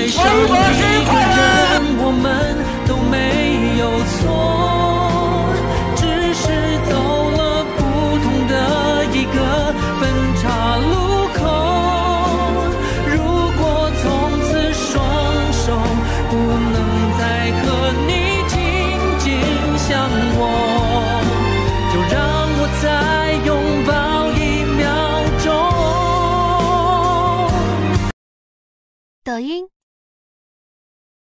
爱上一个人我们都没有错只是走了不同的一个分岔路口。如果从此双手不能再和你紧紧相握就让我再拥抱一秒钟。抖音。